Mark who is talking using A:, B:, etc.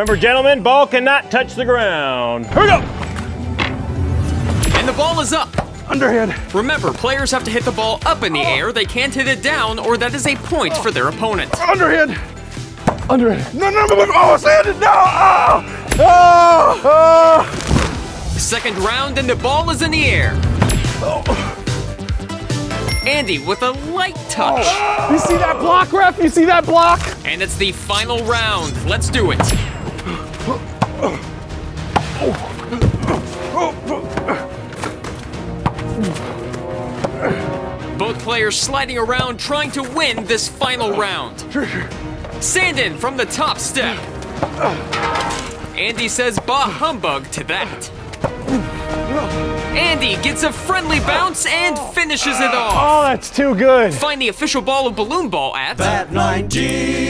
A: Remember, gentlemen, ball cannot touch the ground. Here we go.
B: And the ball is up.
C: Underhand.
B: Remember, players have to hit the ball up in the oh. air. They can't hit it down, or that is a point oh. for their opponent.
C: Underhand. Underhand. No, no, no, no. Oh, Sandon, no. Oh, oh, oh.
B: Second round, and the ball is in the air. Oh. Andy with a light touch. Oh.
C: You see that block, ref? You see that block?
B: And it's the final round. Let's do it. Both players sliding around trying to win this final round. Sandin from the top step. Andy says bah humbug to that. Andy gets a friendly bounce and finishes it off.
A: Oh, that's too good.
B: Find the official ball of balloon ball at
D: Vat 19.